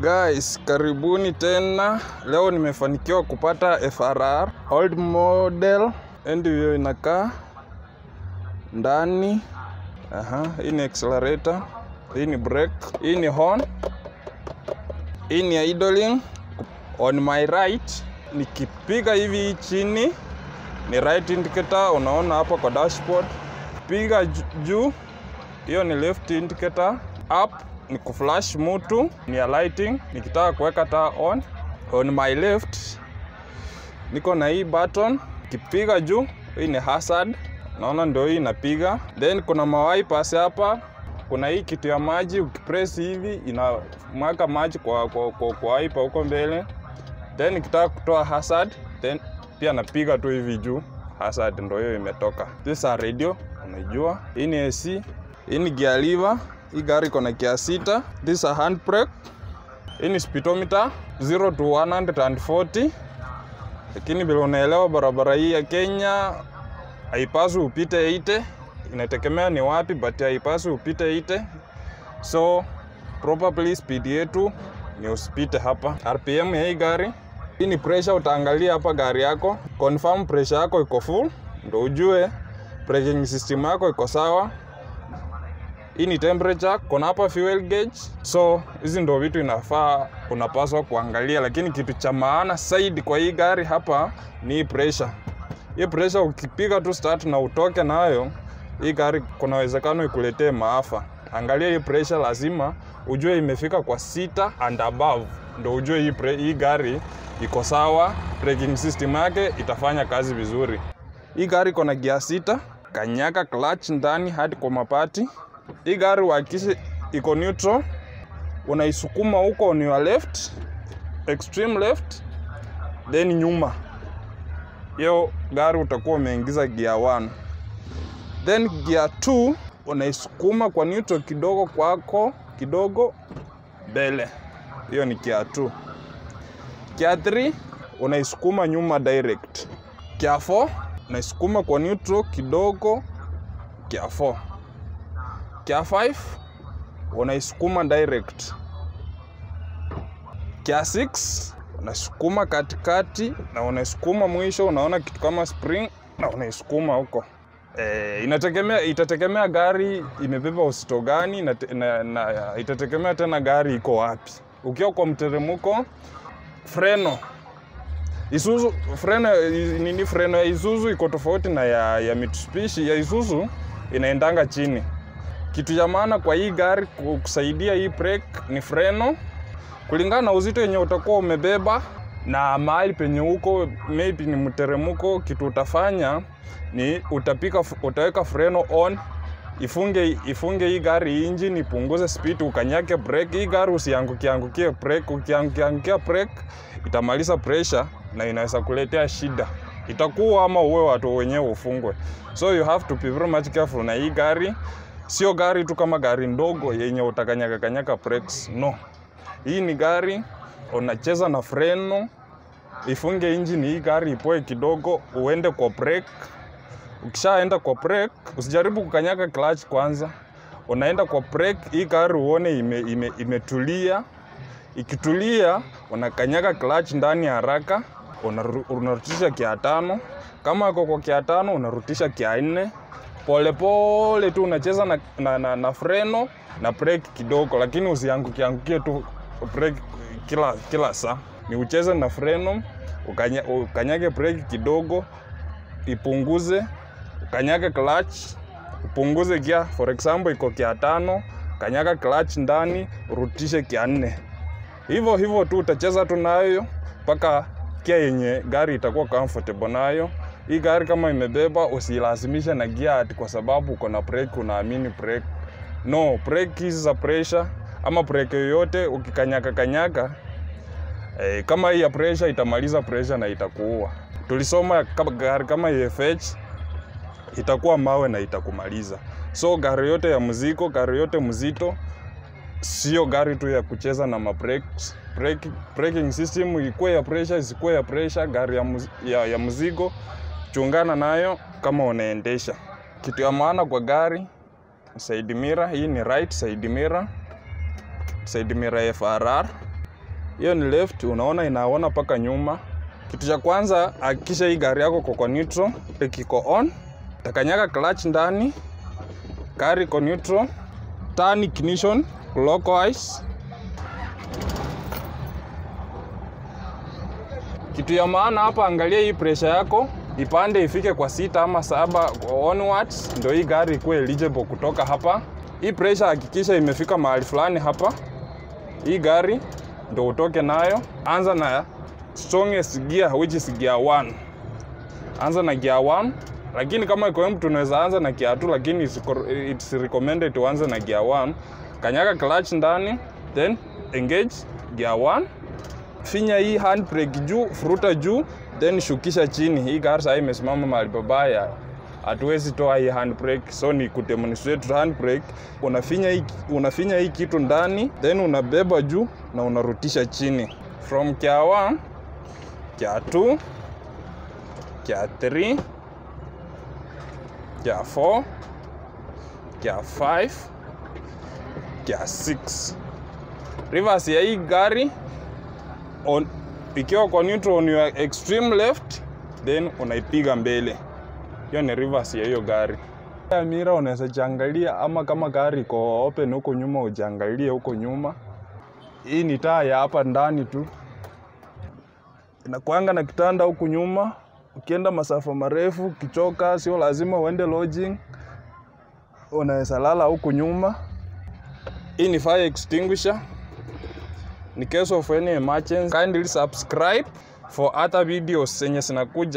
Guys, karibuni tena. Leo nimefanikiwa kupata FRR old model, ndio inakaa ndani. Aha, hii ni accelerator, hii ni brake, hii ni horn, hii ni idling. On my right, nikipiga hivi chini ni right indicator, unaona hapa kwa dashboard. Piga juu, hiyo ni left indicator. Up ni kuflash mutu, ni ya lighting. Nikitaka kuweka taa on, on my left niko na hii button. Kipiga juu, hii ni hazard, naona ndio hii inapiga. Then kuna mawipers hapa, kuna hii kitu ya maji, ukipress hivi inamwaga maji kwa, kwa, kwa, kwa wiper huko mbele. Then nikitaka kutoa hazard, then pia napiga tu hivi juu, hazard ndio hiyo imetoka. This are radio, unajua. Hii ni AC, hii ni gear lever. Hii gari iko na gear sita. This a handbrake. Hii ni speedometer 0 to 140 lakini bila unaelewa barabara hii ya Kenya haipaswi upite 80, inategemea ni wapi, but haipaswi upite 80. So probably speed yetu ni usipite hapa. RPM ya hii gari, hii ni pressure, utaangalia hapa gari yako, confirm pressure yako iko full, ndo ujue braking system yako iko sawa. Hii ni temperature, kuna hapa fuel gauge. So hizi ndo vitu inafaa unapaswa kuangalia, lakini kitu cha maana zaidi kwa hii gari hapa ni pressure. Hii pressure ukipiga tu start na utoke nayo, na hii gari kuna uwezekano ikuletee maafa. Angalia hii pressure, lazima ujue imefika kwa sita and above, ndo ujue hii, pre, hii gari iko sawa, braking system yake itafanya kazi vizuri. Hii gari iko na gia sita, kanyaka clutch ndani hadi kwa mapati. Hii gari uhakikishe iko neutral, unaisukuma huko on your left, extreme left, then nyuma hiyo gari utakuwa umeingiza gear 1 then gear 2 unaisukuma kwa neutral kidogo kwako kidogo mbele, hiyo ni gear 2. Gear 3 unaisukuma nyuma direct. Gear 4 unaisukuma kwa neutral kidogo, gear 4. Gear 5 unaisukuma direct. Kia 6 unasukuma katikati na unaisukuma mwisho, unaona kitu kama spring na unaisukuma huko. E, inategemea itategemea gari imebeba uzito gani na, na, na itategemea tena gari iko wapi. Ukiwa kwa mteremko, freno Isuzu freno nini, freno ya Isuzu iko tofauti na ya, ya Mitsubishi. Ya Isuzu inaendanga chini. Kitu ya maana kwa hii gari kusaidia hii brake ni freno kulingana na uzito yenye utakuwa umebeba na mahali penye huko, maybe ni mteremko. Kitu utafanya ni utapika, utaweka freno on, ifunge, ifunge hii gari engine, ipunguze speed, ukanyake brake. Hii gari usiangukie angukie brake, ukiangukie angukie brake itamaliza pressure na inaweza kuletea shida, itakuwa ama uwe watu wenyewe ufungwe. So you have to be very much careful na hii gari. Sio gari tu kama gari ndogo yenye utakanyaka kanyaka brakes, no. Hii ni gari unacheza na freno, ifunge engine hii gari ipoe kidogo, uende kwa brake. Ukishaenda kwa brake, usijaribu kukanyaka clutch kwanza, unaenda kwa brake, hii gari uone imetulia ime, ime. Ikitulia unakanyaga clutch ndani haraka, unarutisha kia tano. Kama iko kwa kia tano, unarutisha kia nne polepole tu unacheza na, na, na, na freno na break kidogo, lakini usiangukiangukie tu break kila, kila saa. Ni ucheze na freno ukanya, ukanyage break kidogo ipunguze, ukanyage clutch upunguze gia. For example iko kia tano, kanyaga clutch ndani, urutishe kia nne. Hivyo hivyo tu utacheza tu nayo mpaka kia yenye gari itakuwa comfortable nayo. Hii gari kama imebeba, usilazimishe na gia ati kwa sababu uko na brake unaamini brake. No, brake hizi za pressure ama brake yoyote ukikanyaka kanyaka eh, kama hii ya pressure itamaliza pressure na itakuua. Tulisoma gari kama EFH itakuwa mawe na itakumaliza. So gari yote ya mzigo, gari yote mzito sio gari tu ya kucheza na mabrakes. Brake, braking system ikuwe ya pressure, isikuwe ya pressure. Gari ya, muz, ya, ya mzigo chungana nayo kama unaendesha. Kitu ya maana kwa gari side mirror, hii ni right side mirror, side mirror FRR. hiyo ni left, unaona inaona paka nyuma. Kitu cha kwanza, hakikisha hii gari yako kwa neutral, kiko on, takanyaga clutch ndani, gari iko neutral, turn ignition clockwise. Kitu ya maana hapa, angalia hii pressure yako ipande ifike kwa sita ama saba onwards, ndio hii gari ikuwe eligible kutoka hapa. Hii pressure hakikisha imefika mahali fulani hapa, hii gari ndio utoke nayo. Anza na strongest gear which is gear 1. Anza na gear 1, lakini kama iko mtu unaweza anza na gear 2, lakini it's, it's recommended tuanze na gear 1. Kanyaga clutch ndani, then engage gear 1. Finya hii handbrake juu, furuta juu, then shukisha chini. Hii gari sasa imesimama mahali pabaya, hatuwezi toa hii handbrake, so ni kudemonstrate handbrake. Unafinya hii, unafinya hii kitu ndani, then unabeba juu na unarutisha chini from gear 1 gear 2 gear 3 gear 4 gear 5 gear 6. Reverse ya hii gari on, ikiwa kwa neutral your extreme left then unaipiga mbele. Hiyo ni reverse ya hiyo gari. Ya mira unaweza jiangalia, ama kama gari iko open huko nyuma ujiangalie huko nyuma. Hii ni taa ya hapa ndani tu, inakuanga na kitanda huku nyuma. Ukienda masafa marefu, kichoka sio lazima uende lodging, unaweza lala huku nyuma. Hii ni fire extinguisher. In case of any emergency, kindly subscribe for other videos zenye zinakuja.